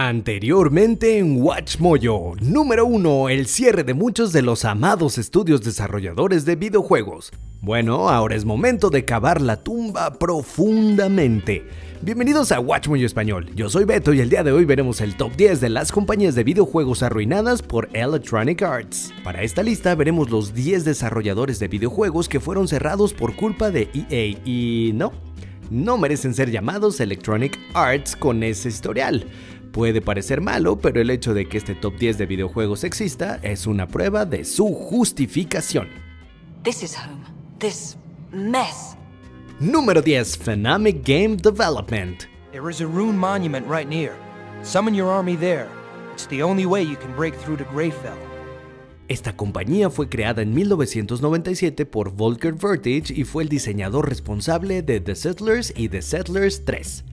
Anteriormente en Watch Mojo, número 1, el cierre de muchos de los amados estudios desarrolladores de videojuegos. Bueno, ahora es momento de cavar la tumba profundamente. Bienvenidos a Watch Mojo Español, yo soy Beto y el día de hoy veremos el top 10 de las compañías de videojuegos arruinadas por Electronic Arts. Para esta lista veremos los 10 desarrolladores de videojuegos que fueron cerrados por culpa de EA y no, no merecen ser llamados Electronic Arts con ese historial. Puede parecer malo, pero el hecho de que este top 10 de videojuegos exista es una prueba de su justificación. This is home. This mess. Número 10. Phenomic Game Development. There is a rune monument right near. Summon your army there. It's the only way you can break through to Greyfell. Esta compañía fue creada en 1997 por Volker Vertige y fue el diseñador responsable de The Settlers y The Settlers 3.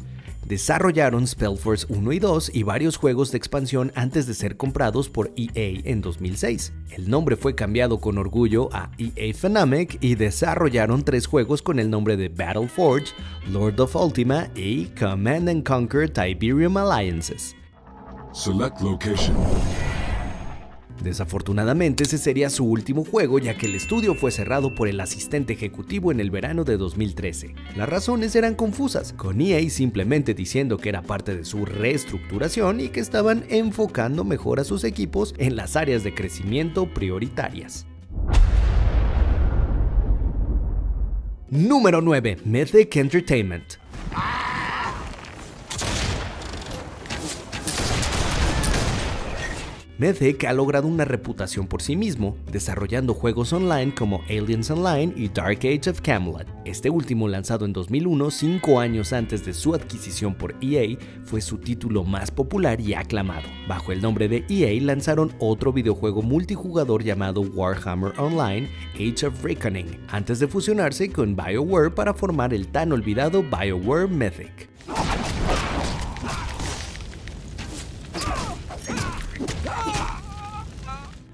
Desarrollaron Spellforce 1 y 2 y varios juegos de expansión antes de ser comprados por EA en 2006. El nombre fue cambiado con orgullo a EA Phenomic y desarrollaron tres juegos con el nombre de Battleforge, Lord of Ultima y Command and Conquer Tiberium Alliances. Select location. Desafortunadamente ese sería su último juego ya que el estudio fue cerrado por el asistente ejecutivo en el verano de 2013. Las razones eran confusas, con EA simplemente diciendo que era parte de su reestructuración y que estaban enfocando mejor a sus equipos en las áreas de crecimiento prioritarias. Número 9. Mythic Entertainment Mythic ha logrado una reputación por sí mismo, desarrollando juegos online como Aliens Online y Dark Age of Camelot. Este último, lanzado en 2001, cinco años antes de su adquisición por EA, fue su título más popular y aclamado. Bajo el nombre de EA lanzaron otro videojuego multijugador llamado Warhammer Online Age of Reckoning, antes de fusionarse con BioWare para formar el tan olvidado BioWare Mythic.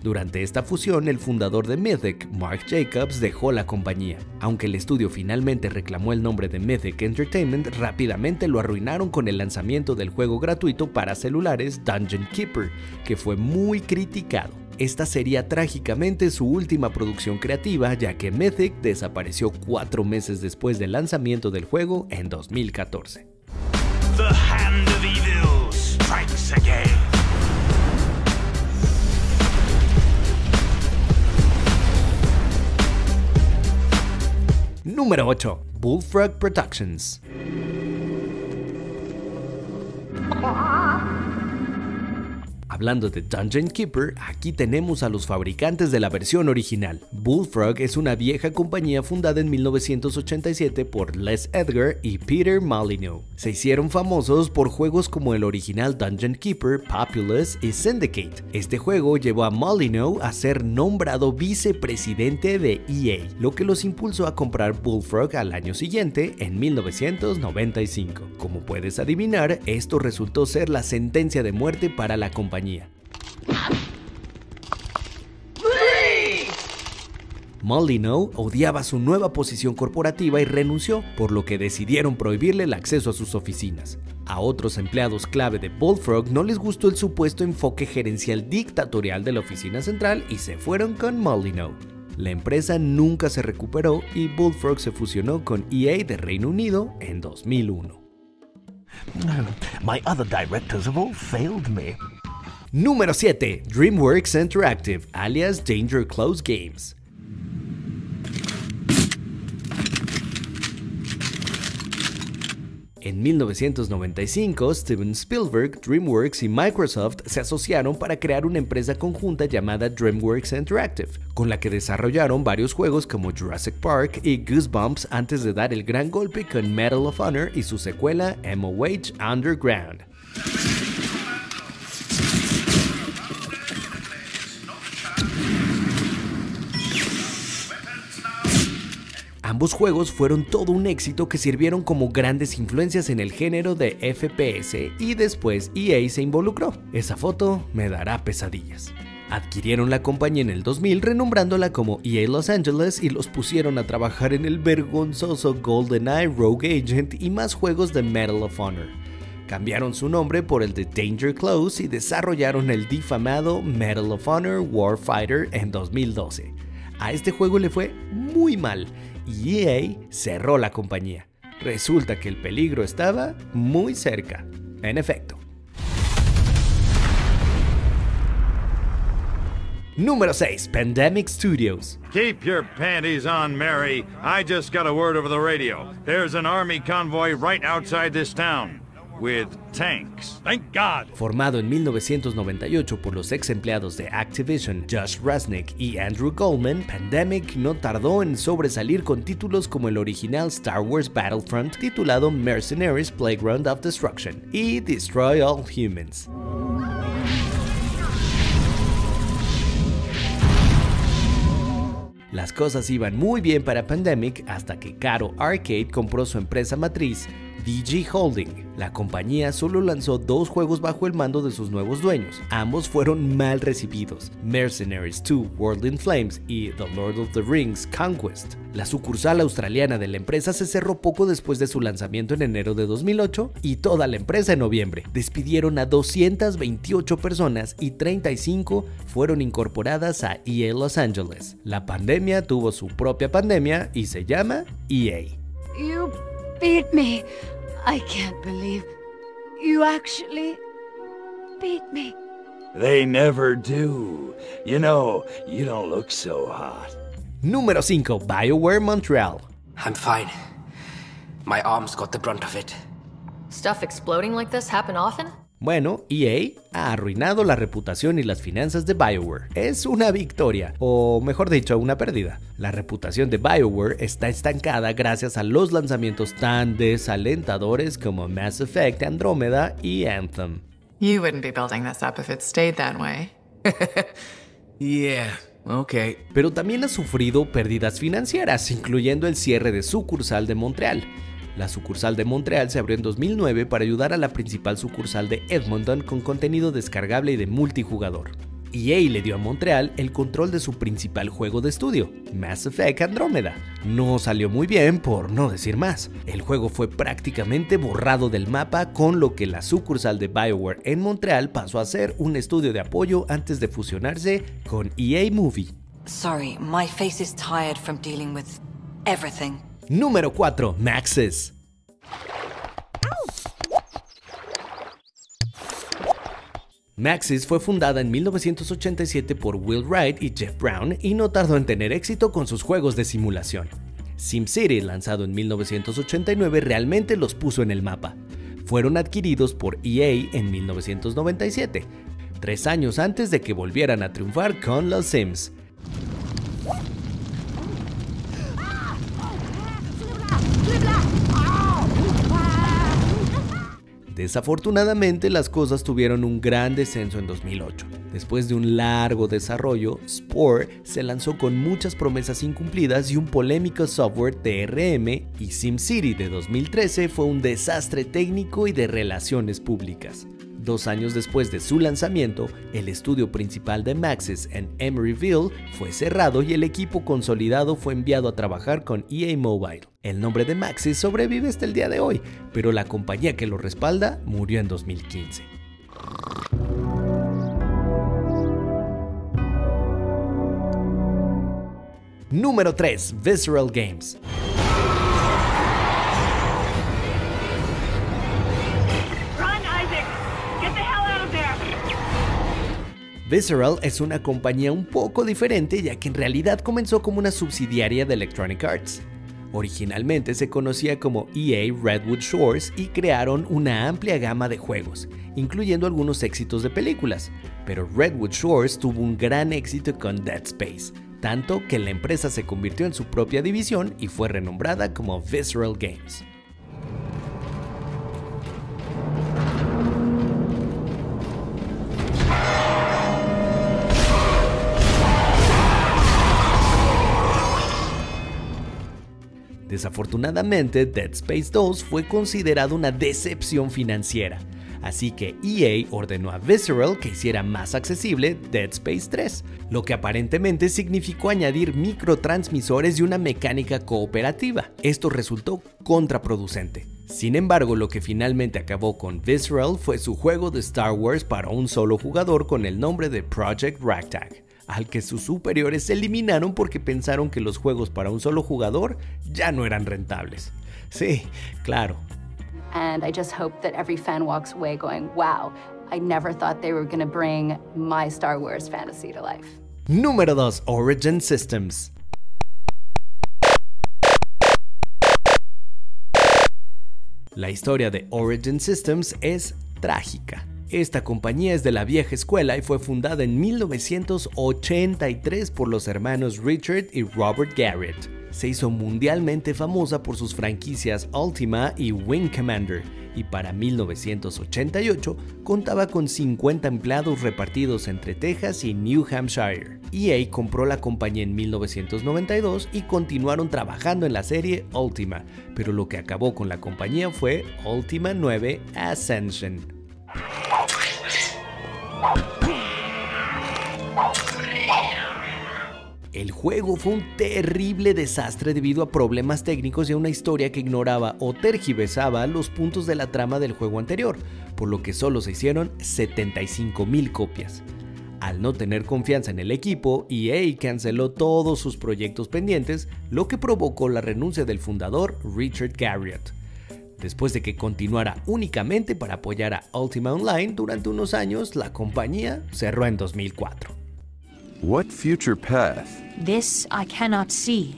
Durante esta fusión, el fundador de Mythic, Mark Jacobs, dejó la compañía. Aunque el estudio finalmente reclamó el nombre de Mythic Entertainment, rápidamente lo arruinaron con el lanzamiento del juego gratuito para celulares Dungeon Keeper, que fue muy criticado. Esta sería trágicamente su última producción creativa, ya que Mythic desapareció cuatro meses después del lanzamiento del juego en 2014. The hand of evil strikes again. Número 8. Bullfrog Productions. Hablando de Dungeon Keeper, aquí tenemos a los fabricantes de la versión original. Bullfrog es una vieja compañía fundada en 1987 por Les Edgar y Peter Molyneux. Se hicieron famosos por juegos como el original Dungeon Keeper, Populous y Syndicate. Este juego llevó a Molyneux a ser nombrado vicepresidente de EA, lo que los impulsó a comprar Bullfrog al año siguiente, en 1995. Como puedes adivinar, esto resultó ser la sentencia de muerte para la compañía. Molyneux odiaba su nueva posición corporativa y renunció, por lo que decidieron prohibirle el acceso a sus oficinas. A otros empleados clave de Bullfrog no les gustó el supuesto enfoque gerencial dictatorial de la oficina central y se fueron con Molyneux. La empresa nunca se recuperó y Bullfrog se fusionó con EA de Reino Unido en 2001. My other directors have all failed me. Número 7. DreamWorks Interactive, alias Danger Close Games. En 1995, Steven Spielberg, DreamWorks y Microsoft se asociaron para crear una empresa conjunta llamada DreamWorks Interactive, con la que desarrollaron varios juegos como Jurassic Park y Goosebumps antes de dar el gran golpe con Medal of Honor y su secuela MOH Underground. Ambos juegos fueron todo un éxito que sirvieron como grandes influencias en el género de FPS y después EA se involucró. Esa foto me dará pesadillas. Adquirieron la compañía en el 2000 renombrándola como EA Los Angeles y los pusieron a trabajar en el vergonzoso GoldenEye Rogue Agent y más juegos de Medal of Honor. Cambiaron su nombre por el de Danger Close y desarrollaron el difamado Medal of Honor Warfighter en 2012. A este juego le fue muy mal y EA cerró la compañía. Resulta que el peligro estaba muy cerca. En efecto. Número 6. Pandemic Studios. Keep your panties on, Mary. I just got a word over the radio. There's an army convoy right outside this town. With tanks. Thank God. Formado en 1998 por los ex empleados de Activision, Josh Rasnick y Andrew Goldman, Pandemic no tardó en sobresalir con títulos como el original Star Wars Battlefront titulado Mercenaries Playground of Destruction y Destroy All Humans. Las cosas iban muy bien para Pandemic hasta que Caro Arcade compró su empresa matriz, VG Holding. La compañía solo lanzó dos juegos bajo el mando de sus nuevos dueños. Ambos fueron mal recibidos, Mercenaries 2 World in Flames y The Lord of the Rings Conquest. La sucursal australiana de la empresa se cerró poco después de su lanzamiento en enero de 2008 y toda la empresa en noviembre. Despidieron a 228 personas y 35 fueron incorporadas a EA Los Angeles. La pandemia tuvo su propia pandemia y se llama EA. You beat me. I can't believe you actually beat me. They never do. You know, you don't look so hot. Número 5. BioWare Montreal. I'm fine. My arms got the brunt of it. Stuff exploding like this happen often? Bueno, EA ha arruinado la reputación y las finanzas de BioWare. Es una victoria, o mejor dicho, una pérdida. La reputación de BioWare está estancada gracias a los lanzamientos tan desalentadores como Mass Effect Andromeda y Anthem. You wouldn't be building this up if it stayed that way. yeah, okay. Pero también ha sufrido pérdidas financieras, incluyendo el cierre de sucursal de Montreal. La sucursal de Montreal se abrió en 2009 para ayudar a la principal sucursal de Edmonton con contenido descargable y de multijugador. EA le dio a Montreal el control de su principal juego de estudio, Mass Effect Andromeda. No salió muy bien, por no decir más. El juego fue prácticamente borrado del mapa, con lo que la sucursal de BioWare en Montreal pasó a ser un estudio de apoyo antes de fusionarse con EA Movie. Sorry, my face is tired from dealing with everything. Número 4. Maxis. Maxis fue fundada en 1987 por Will Wright y Jeff Brown y no tardó en tener éxito con sus juegos de simulación. SimCity, lanzado en 1989, realmente los puso en el mapa. Fueron adquiridos por EA en 1997, tres años antes de que volvieran a triunfar con los Sims. Desafortunadamente las cosas tuvieron un gran descenso en 2008. Después de un largo desarrollo, Spore se lanzó con muchas promesas incumplidas y un polémico software TRM y SimCity de 2013 fue un desastre técnico y de relaciones públicas. Dos años después de su lanzamiento, el estudio principal de Maxis en Emeryville fue cerrado y el equipo consolidado fue enviado a trabajar con EA Mobile. El nombre de Maxis sobrevive hasta el día de hoy, pero la compañía que lo respalda murió en 2015. Número 3. Visceral Games. Visceral es una compañía un poco diferente ya que en realidad comenzó como una subsidiaria de Electronic Arts. Originalmente se conocía como EA Redwood Shores y crearon una amplia gama de juegos, incluyendo algunos éxitos de películas, pero Redwood Shores tuvo un gran éxito con Dead Space, tanto que la empresa se convirtió en su propia división y fue renombrada como Visceral Games. Desafortunadamente, Dead Space 2 fue considerado una decepción financiera, así que EA ordenó a Visceral que hiciera más accesible Dead Space 3, lo que aparentemente significó añadir microtransmisores y una mecánica cooperativa. Esto resultó contraproducente. Sin embargo, lo que finalmente acabó con Visceral fue su juego de Star Wars para un solo jugador con el nombre de Project Ragtag, al que sus superiores eliminaron porque pensaron que los juegos para un solo jugador ya no eran rentables. Sí, claro. And I just hope that every fan walks away going, wow, I never thought they were going to bring my Star Wars fantasy to life. Número 2. Origin Systems. La historia de Origin Systems es trágica. Esta compañía es de la vieja escuela y fue fundada en 1983 por los hermanos Richard y Robert Garrett. Se hizo mundialmente famosa por sus franquicias Ultima y Wing Commander y para 1988 contaba con 50 empleados repartidos entre Texas y New Hampshire. EA compró la compañía en 1992 y continuaron trabajando en la serie Ultima, pero lo que acabó con la compañía fue Ultima 9 Ascension. El juego fue un terrible desastre debido a problemas técnicos y a una historia que ignoraba o tergiversaba los puntos de la trama del juego anterior, por lo que solo se hicieron 75.000 copias. Al no tener confianza en el equipo, EA canceló todos sus proyectos pendientes, lo que provocó la renuncia del fundador Richard Garriott. Después de que continuara únicamente para apoyar a Ultima Online durante unos años, la compañía cerró en 2004. What future path? This I cannot see.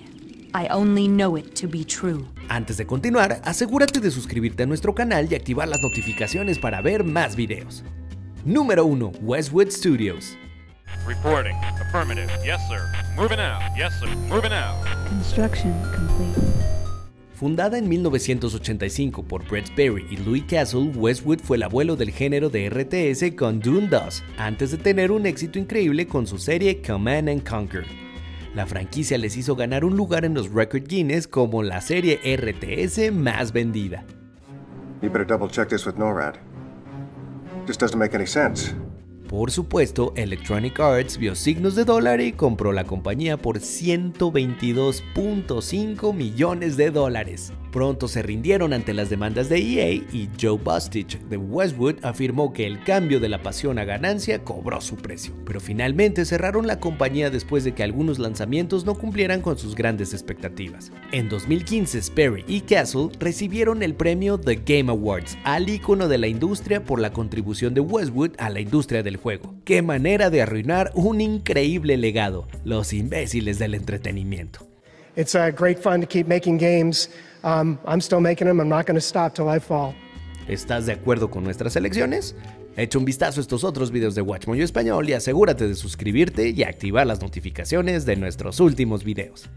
I only know it to be true. Antes de continuar, asegúrate de suscribirte a nuestro canal y activar las notificaciones para ver más videos. Número 1. Westwood Studios. Reporting. Affirmative. Yes, sir. Moving out. Yes, sir. Moving out. Construction complete. Fundada en 1985 por Brett Berry y Louis Castle, Westwood fue el abuelo del género de RTS con Dune 2, antes de tener un éxito increíble con su serie Command and Conquer. La franquicia les hizo ganar un lugar en los Record Guinness como la serie RTS más vendida. You better double check this with NORAD. Doesn't make any sense. Por supuesto, Electronic Arts vio signos de dólar y compró la compañía por 122.5 millones de dólares. Pronto se rindieron ante las demandas de EA y Joe Bustich de Westwood afirmó que el cambio de la pasión a ganancia cobró su precio. Pero finalmente cerraron la compañía después de que algunos lanzamientos no cumplieran con sus grandes expectativas. En 2015, Sperry y Castle recibieron el premio The Game Awards al ícono de la industria por la contribución de Westwood a la industria del juego. ¡Qué manera de arruinar un increíble legado! Los imbéciles del entretenimiento. It's uh, great fun to keep making games. Um, I'm still making them. I'm not going to stop till I fall. ¿Estás de acuerdo con nuestras elecciones? Echa un vistazo a estos otros videos de WatchMoyo Español y asegúrate de suscribirte y activar las notificaciones de nuestros últimos videos.